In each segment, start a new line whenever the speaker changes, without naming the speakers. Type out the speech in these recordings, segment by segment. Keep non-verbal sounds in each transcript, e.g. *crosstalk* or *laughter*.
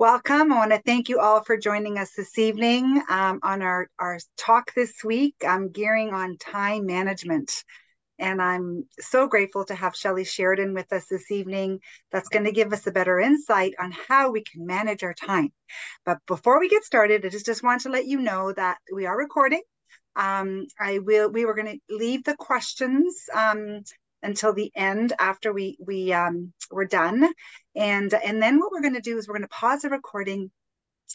Welcome. I want to thank you all for joining us this evening um, on our, our talk this week. I'm gearing on time management. And I'm so grateful to have Shelley Sheridan with us this evening. That's going to give us a better insight on how we can manage our time. But before we get started, I just, just want to let you know that we are recording. Um, I will. We were going to leave the questions um, until the end after we we um, we're done, and and then what we're going to do is we're going to pause the recording,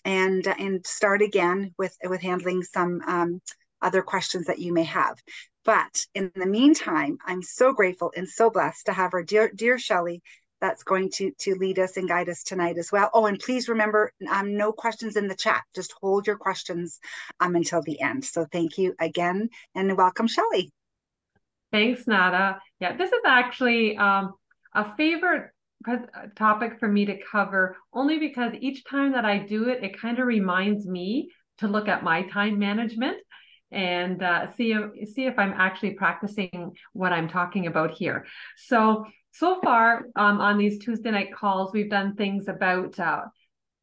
and and start again with with handling some um, other questions that you may have. But in the meantime, I'm so grateful and so blessed to have our dear dear Shelley that's going to to lead us and guide us tonight as well. Oh, and please remember, um, no questions in the chat. Just hold your questions um until the end. So thank you again and welcome, Shelley.
Thanks, Nada. Yeah, this is actually um, a favorite topic for me to cover only because each time that I do it, it kind of reminds me to look at my time management and uh, see see if I'm actually practicing what I'm talking about here. So so far um, on these Tuesday night calls, we've done things about uh,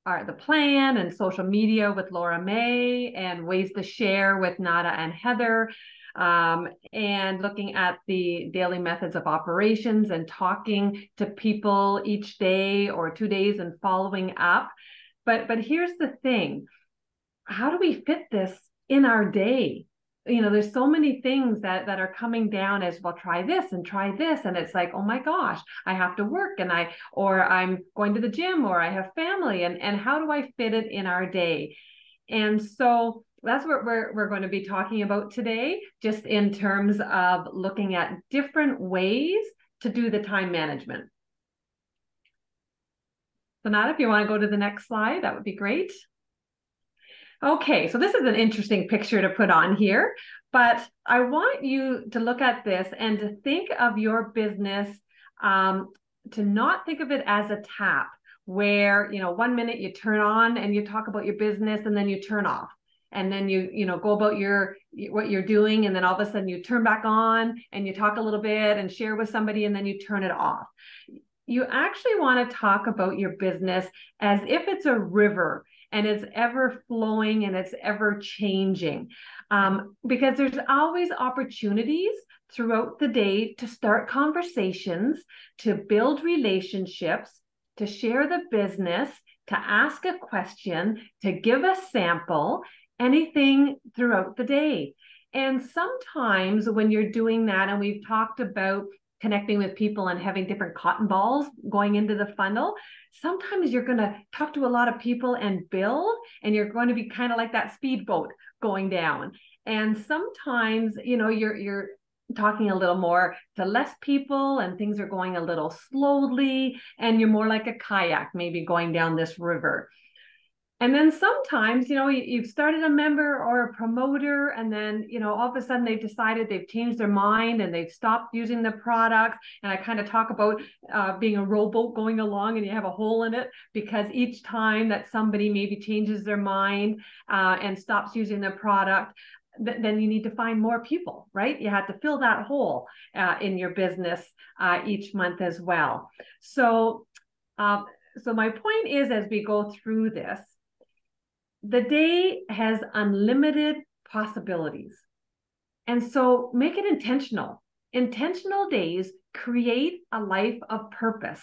our, the plan and social media with Laura May and ways to share with Nada and Heather um, and looking at the daily methods of operations and talking to people each day or two days and following up. But but here's the thing: how do we fit this in our day? you know there's so many things that that are coming down as well try this and try this and it's like oh my gosh i have to work and i or i'm going to the gym or i have family and and how do i fit it in our day and so that's what we're, we're going to be talking about today, just in terms of looking at different ways to do the time management. So Nada, if you want to go to the next slide, that would be great. Okay, so this is an interesting picture to put on here, but I want you to look at this and to think of your business, um, to not think of it as a tap where, you know, one minute you turn on and you talk about your business and then you turn off and then you you know go about your what you're doing and then all of a sudden you turn back on and you talk a little bit and share with somebody and then you turn it off. You actually want to talk about your business as if it's a river and it's ever flowing and it's ever changing um, because there's always opportunities throughout the day to start conversations to build relationships to share the business to ask a question to give a sample anything throughout the day. And sometimes when you're doing that, and we've talked about connecting with people and having different cotton balls going into the funnel, sometimes you're going to talk to a lot of people and build, and you're going to be kind of like that speedboat going down. And sometimes, you know, you're you're talking a little more to less people and things are going a little slowly and you're more like a kayak maybe going down this river and then sometimes, you know, you, have started a member or a promoter, and then, you know, all of a sudden they've decided they've changed their mind and they've stopped using the product. And I kind of talk about uh, being a rowboat going along and you have a hole in it because each time that somebody maybe changes their mind uh, and stops using the product, th- then you need to find more people, right? You have to fill that hole uh, in your business uh, each month as well. So, um, so my point is, as we go through this, the day has unlimited possibilities. And so make it intentional. Intentional days create a life of purpose.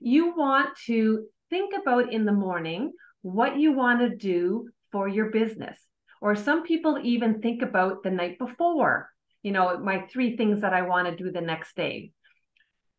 You want to think about in the morning what you want to do for your business. Or some people even think about the night before, you know, my three things that I want to do the next day.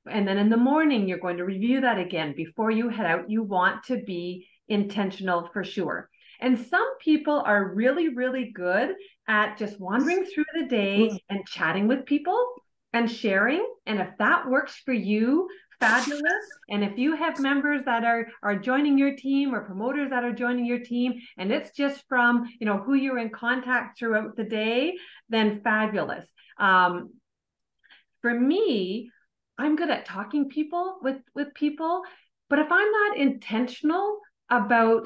And then in the morning, you're going to review that again. Before you head out, you want to be intentional for sure. And some people are really, really good at just wandering through the day and chatting with people and sharing. And if that works for you, fabulous. And if you have members that are are joining your team or promoters that are joining your team, and it's just from you know who you're in contact throughout the day, then fabulous. Um, for me, I'm good at talking people with with people, but if I'm not intentional about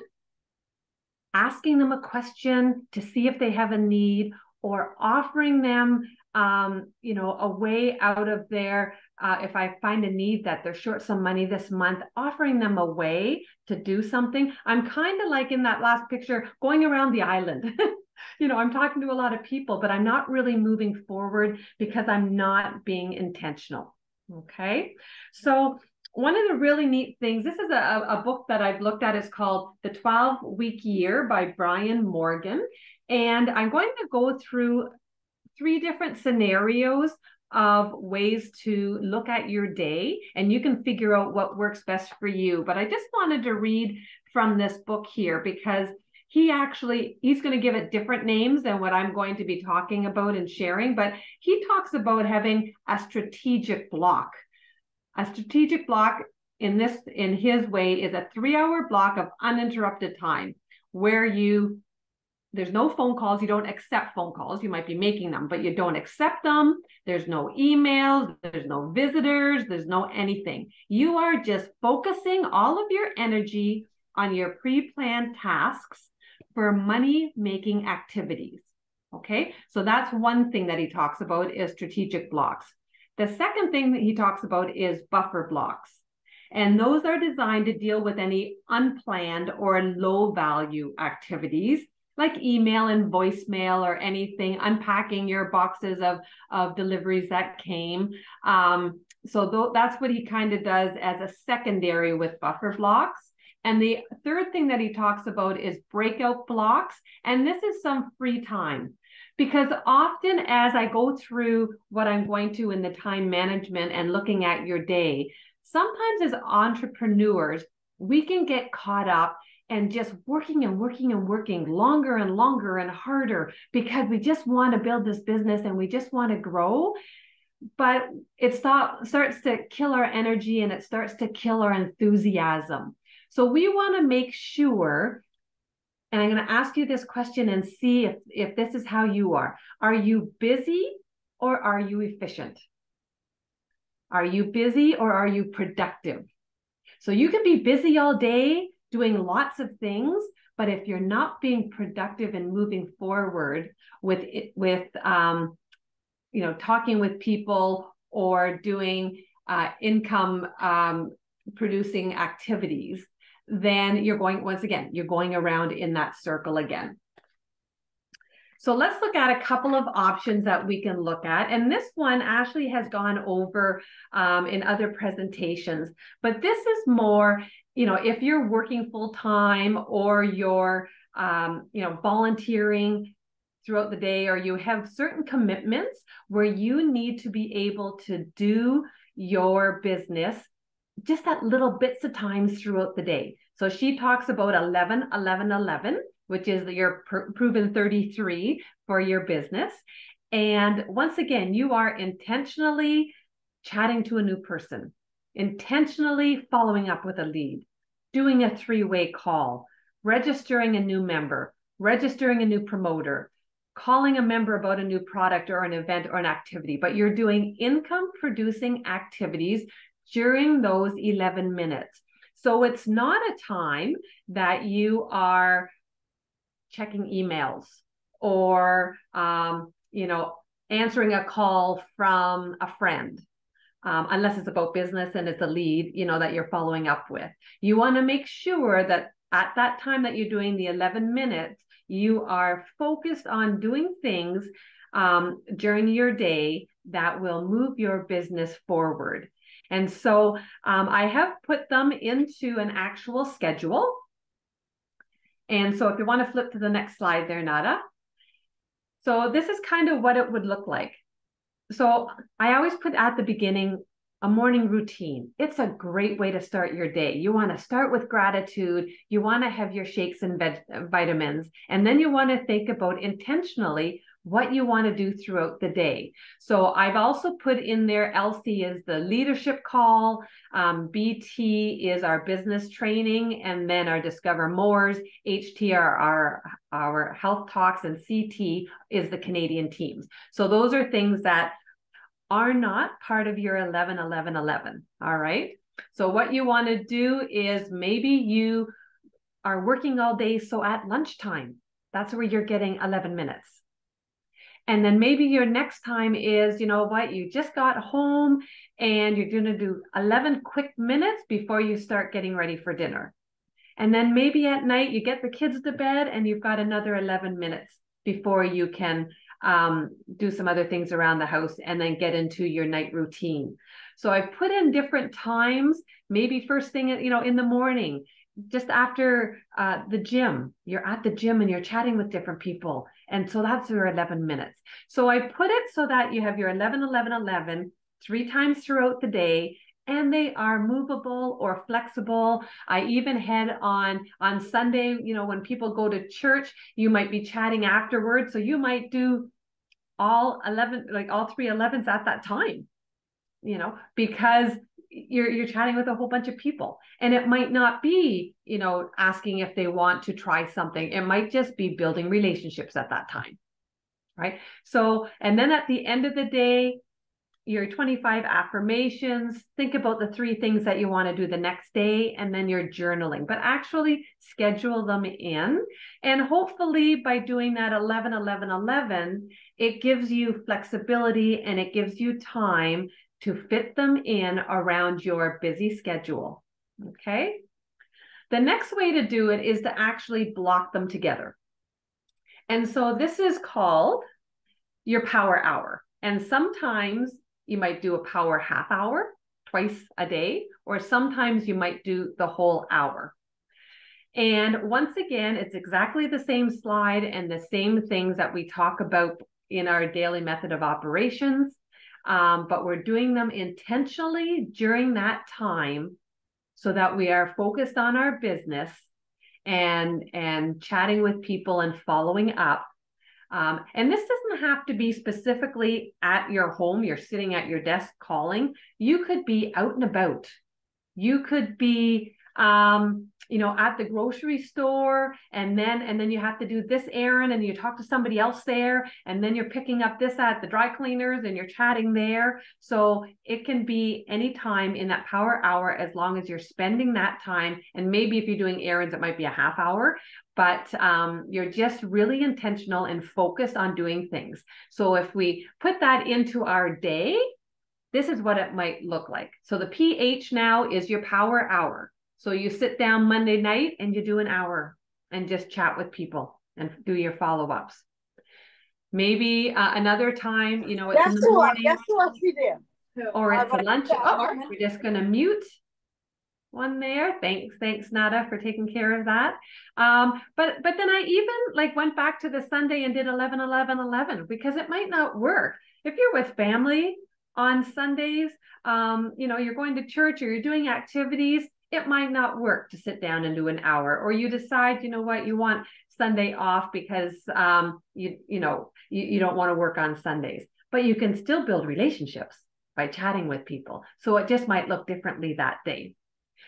asking them a question to see if they have a need or offering them um, you know a way out of their uh, if I find a need that they're short some money this month, offering them a way to do something. I'm kind of like in that last picture, going around the island. *laughs* you know, I'm talking to a lot of people, but I'm not really moving forward because I'm not being intentional. Okay. So, one of the really neat things this is a, a book that I've looked at. It's called The 12 Week Year by Brian Moran. And I'm going to go through three different scenarios of ways to look at your day and you can figure out what works best for you. But I just wanted to read from this book here because he actually he's going to give it different names than what I'm going to be talking about and sharing, but he talks about having a strategic block. A strategic block in this in his way is a 3-hour block of uninterrupted time where you there's no phone calls. You don't accept phone calls. You might be making them, but you don't accept them. There's no emails. There's no visitors. There's no anything. You are just focusing all of your energy on your pre planned tasks for money making activities. Okay. So that's one thing that he talks about is strategic blocks. The second thing that he talks about is buffer blocks. And those are designed to deal with any unplanned or low value activities like email and voicemail or anything, unpacking your boxes of, of deliveries that came. Um, so th- that's what he kind of does as a secondary with buffer blocks. And the third thing that he talks about is breakout blocks. And this is some free time. Because often, as I go through what I'm going to in the time management and looking at your day, sometimes as entrepreneurs, we can get caught up and just working and working and working longer and longer and harder because we just want to build this business and we just want to grow. But it stop, starts to kill our energy and it starts to kill our enthusiasm. So we want to make sure and i'm going to ask you this question and see if, if this is how you are. Are you busy or are you efficient? Are you busy or are you productive? So you can be busy all day doing lots of things but if you're not being productive and moving forward with it, with um, you know talking with people or doing uh, income um, producing activities then you're going once again you're going around in that circle again so let's look at a couple of options that we can look at. And this one Ashley has gone over um, in other presentations, but this is more you know, if you're working full time or you're, um, you know, volunteering throughout the day, or you have certain commitments where you need to be able to do your business just at little bits of times throughout the day. So she talks about 11, 11, 11, which is your pr- proven 33 for your business. And once again, you are intentionally chatting to a new person intentionally following up with a lead, doing a three way call, registering a new member, registering a new promoter, calling a member about a new product or an event or an activity, but you're doing income producing activities during those 11 minutes. So it's not a time that you are checking emails or, um, you know, answering a call from a friend um, unless it's about business and it's a lead, you know, that you're following up with. You want to make sure that at that time that you're doing the 11 minutes, you are focused on doing things um, during your day that will move your business forward. And so um, I have put them into an actual schedule. And so if you want to flip to the next slide there, Nada. So this is kind of what it would look like so I always put at the beginning a morning routine. It's a great way to start your day. You want to start with gratitude. You want to have your shakes and vitamins. And then you want to think about intentionally what you want to do throughout the day. So I've also put in there LC is the leadership call, um, BT is our business training, and then our Discover Mores, HT are our, our health talks, and CT is the Canadian teams. So those are things that are not part of your 11 11 11 all right so what you want to do is maybe you are working all day so at lunchtime that's where you're getting 11 minutes And then maybe your next time is, you know what, you just got home and you're going to do 11 quick minutes before you start getting ready for dinner. And then maybe at night you get the kids to bed and you've got another 11 minutes before you can um, do some other things around the house and then get into your night routine. So I put in different times, maybe first thing, you know, in the morning, just after uh, the gym, you're at the gym and you're chatting with different people. And so that's your 11 minutes. So I put it so that you have your 11, 11, 11 three times throughout the day and they are movable or flexible i even had on on sunday you know when people go to church you might be chatting afterwards so you might do all 11 like all three 11s at that time you know because you're you're chatting with a whole bunch of people. And it might not be you know asking if they want to try something. It might just be building relationships at that time right? So and then at the end of the day your 25 affirmations think about the three things that you want to do the next day and then your journaling. But actually schedule them in. And hopefully by doing that 11 11 11 it gives you flexibility and it gives you time to fit them in around your busy schedule okay? The next way to do it is to actually block them together. And so this is called your power hour. And sometimes you might do a power half hour twice a day, or sometimes you might do the whole hour. And once again, it's exactly the same slide and the same things that we talk about in our daily method of operations, um, but we're doing them intentionally during that time so that we are focused on our business and and chatting with people and following up um, and this doesn't have to be specifically at your home, you're sitting at your desk calling. You could be out and about. You could be um, you know, at the grocery store, and then and then you have to do this errand, and you talk to somebody else there, and then you're picking up this at the dry cleaners, and you're chatting there. So it can be any time in that power hour as long as you're spending that time. And maybe if you're doing errands, it might be a half hour, but um, you're just really intentional and focused on doing things. So if we put that into our day, this is what it might look like. So the PH now is your power hour. So you sit down Monday night and you do an hour and just chat with people and do your follow ups. Maybe uh, another time, you know, it's in the morning, or it's a lunch. Oh, we're just going to mute one there. Thanks, thanks, Nada, for taking care of that. Um, but but then I even like went back to the Sunday and did 11, 11, 11 because it might not work if you're with family on Sundays. Um, you know, you're going to church or you're doing activities it might not work to sit down and do an hour or you decide you know what? You want sunday off because um, you you know you, you don't want to work on sundays. But you can still build relationships by chatting with people. So it just might look differently that day.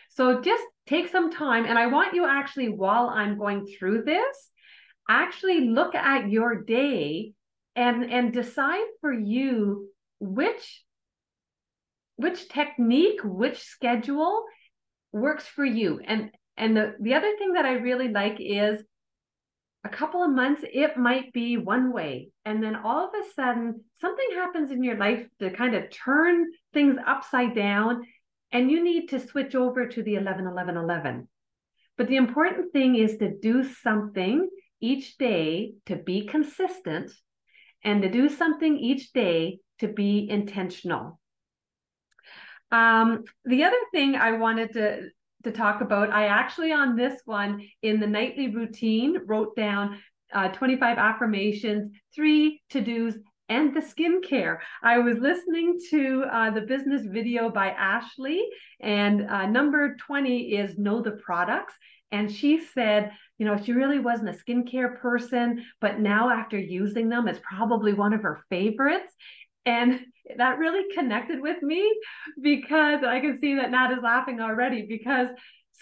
So just take some time and i want you actually while i'm going through this actually look at your day and and decide for you which which technique which schedule works for you. And and the, the other thing that I really like is a couple of months, it might be one way. And then all of a sudden, something happens in your life to kind of turn things upside down. And you need to switch over to the 11, 11, 11. But the important thing is to do something each day to be consistent and to do something each day to be intentional. Um, the other thing I wanted to to talk about, I actually on this one in the nightly routine wrote down uh, 25 affirmations, three to dos, and the skincare. I was listening to uh, the business video by Ashley, and uh, number 20 is Know the Products. And she said, you know, she really wasn't a skincare person, but now after using them, it's probably one of her favorites. And that really connected with me because I can see that Nat is laughing already because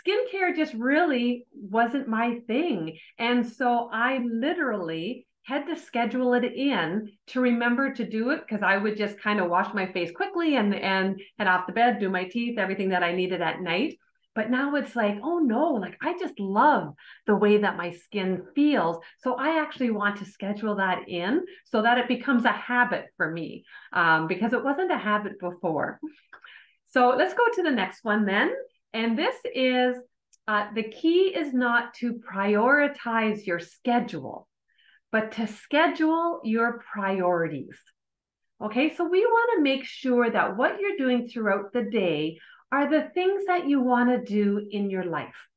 skincare just really wasn't my thing. And so I literally had to schedule it in to remember to do it because I would just kind of wash my face quickly and and head off to bed, do my teeth, everything that I needed at night. But now it's like, oh no, like I just love the way that my skin feels. So I actually want to schedule that in so that it becomes a habit for me um, because it wasn't a habit before. So let's go to the next one then. And this is uh, the key is not to prioritize your schedule, but to schedule your priorities. Okay, so we want to make sure that what you're doing throughout the day are the things that you want to do in your life.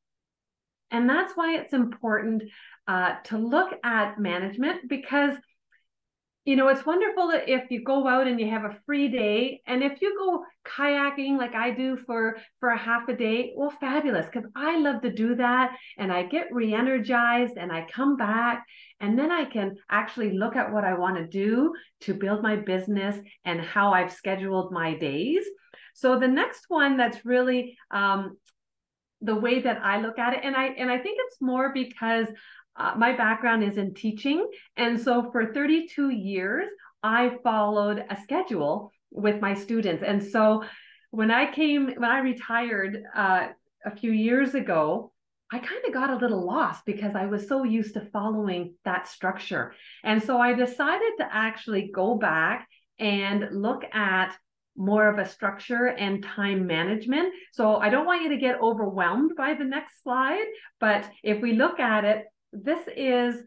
And that's why it's important uh, to look at management because you know, it's wonderful that if you go out and you have a free day. And if you go kayaking like I do for for a half a day, well, fabulous, because I love to do that. And I get re-energized and I come back. And then I can actually look at what I want to do to build my business and how I've scheduled my days. So the next one that's really um, the way that I look at it, and I and I think it's more because uh, my background is in teaching, and so for 32 years I followed a schedule with my students, and so when I came when I retired uh, a few years ago. I kind of got a little lost because I was so used to following that structure. And so I decided to actually go back and look at more of a structure and time management. So I don't want you to get overwhelmed by the next slide, but if we look at it, this is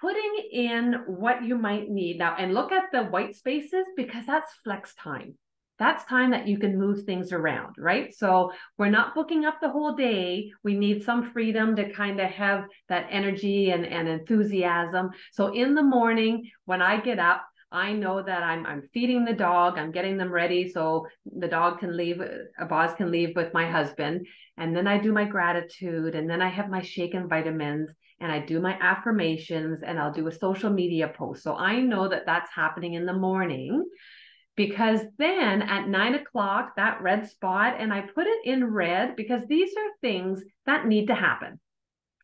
putting in what you might need now and look at the white spaces because that's flex time. That's time that you can move things around, right? So we're not booking up the whole day. We need some freedom to kind of have that energy and, and enthusiasm. So in the morning, when I get up, I know that I'm I'm feeding the dog, I'm getting them ready so the dog can leave, a boss can leave with my husband, and then I do my gratitude, and then I have my shake and vitamins, and I do my affirmations, and I'll do a social media post. So I know that that's happening in the morning because then at nine o'clock, that red spot, and I put it in red because these are things that need to happen.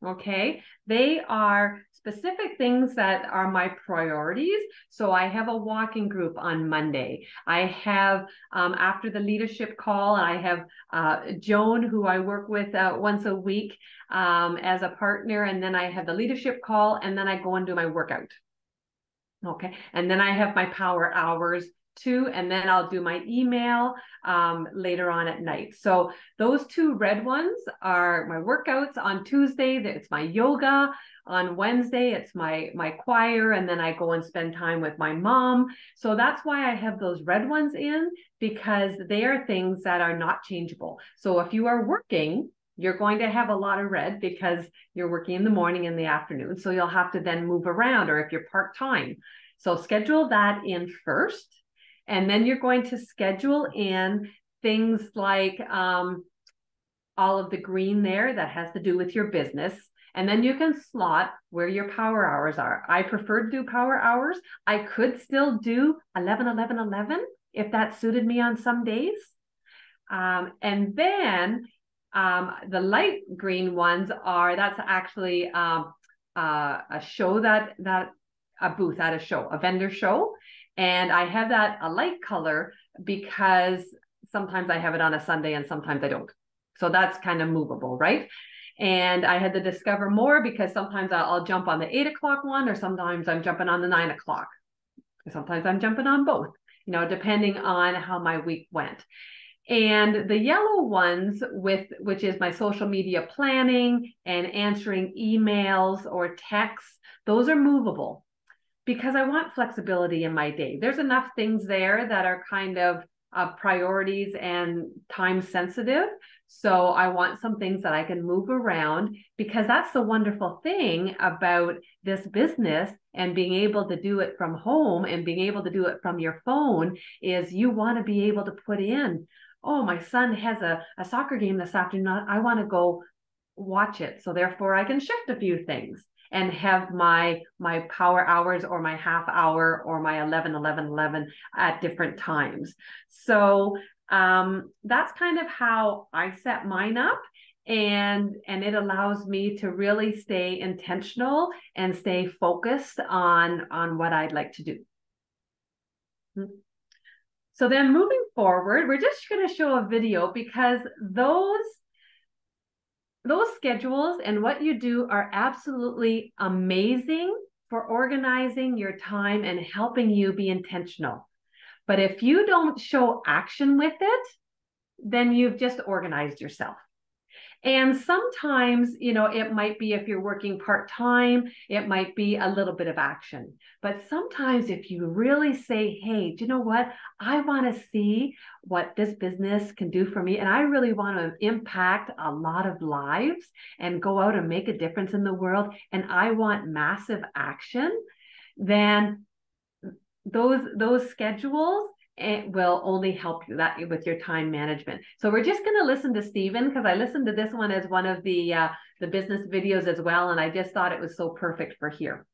Okay. They are specific things that are my priorities. So I have a walking group on Monday. I have, um, after the leadership call, I have uh, Joan, who I work with uh, once a week um, as a partner. And then I have the leadership call, and then I go and do my workout. Okay. And then I have my power hours two, and then I'll do my email um, later on at night. So those two red ones are my workouts on Tuesday. It's my yoga on Wednesday. It's my my choir, and then I go and spend time with my mom. So that's why I have those red ones in because they are things that are not changeable. So if you are working you're going to have a lot of red because you're working in the morning and the afternoon. So you'll have to then move around, or if you're part time. So schedule that in first. And then you're going to schedule in things like um, all of the green there that has to do with your business. And then you can slot where your power hours are. I prefer to do power hours. I could still do 11, 11, 11 if that suited me on some days. Um, and then um, the light green ones are that's actually um, uh, a show that that a booth at a show, a vendor show. And I have that a light color because sometimes I have it on a Sunday and sometimes I don't. So that's kind of movable, right? And I had to discover more because sometimes I'll jump on the eight o'clock one, or sometimes I'm jumping on the nine o'clock. Sometimes I'm jumping on both, you know, depending on how my week went. And the yellow ones with which is my social media planning and answering emails or texts, those are movable because I want flexibility in my day. There's enough things there that are kind of uh, priorities and time sensitive. So I want some things that I can move around because that's the wonderful thing about this business and being able to do it from home and being able to do it from your phone is you want to be able to put in, oh, my son has a, a soccer game this afternoon. I want to go watch it. So therefore I can shift a few things and have my my power hours or my half hour or my 11 11 11 at different times. So um, that's kind of how i set mine up and and it allows me to really stay intentional and stay focused on on what i'd like to do. So then moving forward we're just going to show a video because those those schedules and what you do are absolutely amazing for organizing your time and helping you be intentional. But if you don't show action with it, then you've just organized yourself. And sometimes, you know, it might be if you're working part time, it might be a little bit of action. But sometimes, if you really say, hey, do you know what? I want to see what this business can do for me. And I really want to impact a lot of lives and go out and make a difference in the world. And I want massive action. Then those those schedules it will only help you that with your time management. So we're just going to listen to Stephen because I listened to this one as one of the uh, the business videos as well, and I just thought it was so perfect for here.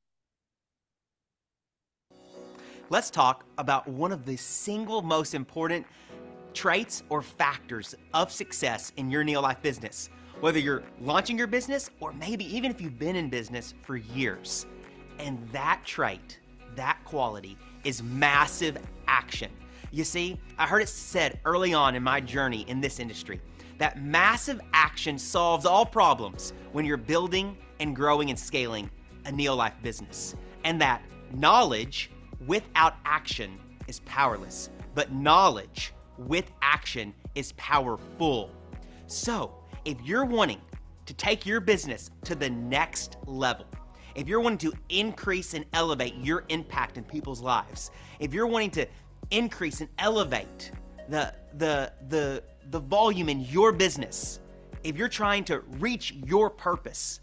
Let's talk about one of the single most important traits or factors of success in your Neolife business. Whether you're launching your business or maybe even if you've been in business for years. And that trait, that quality is massive action. You see, I heard it said early on in my journey in this industry that massive action solves all problems when you're building and growing and scaling a Neolife business. And that knowledge without action is powerless, but knowledge with action is powerful. So, if you're wanting to take your business to the next level, if you're wanting to increase and elevate your impact in people's lives, if you're wanting to increase and elevate the the the the volume in your business, if you're trying to reach your purpose,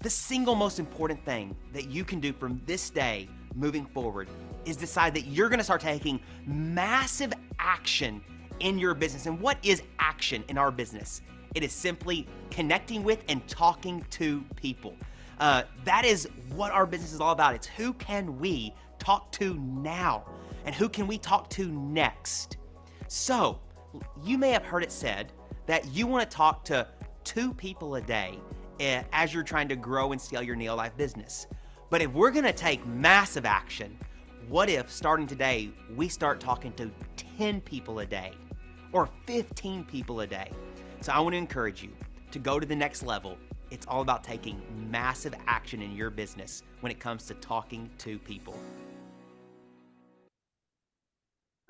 the single most important thing that you can do from this day moving forward is decide that you're going to start taking massive action in your business. And what is action in our business? It is simply connecting with and talking to people. Uh, that is what our business is all about. It's who can we talk to now? And who can we talk to next? So, you may have heard it said that you want to talk to two people a day eh, as you're trying to grow and scale your Neolife business. But if we're going to take massive action, what if starting today we start talking to 10 people a day or 15 people a day? So I want to encourage you to go to the next level. It's all about taking massive action in your business when it comes to talking to people.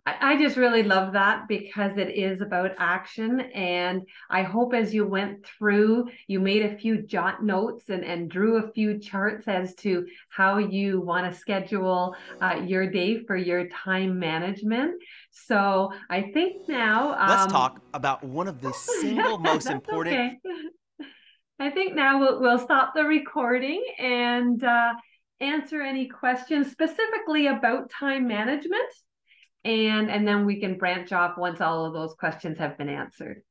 I just really love that because it is about action. And I hope as you went through, you made a few jot notes and, and drew a few charts as to how you want to schedule uh, your day for your time management. So I think now.
Um, Let's talk about one of the *laughs* single most important. Okay. *laughs*
I think now we'll, we'll stop the recording and uh, answer any questions specifically about time management and and then we can branch off once all of those questions have been answered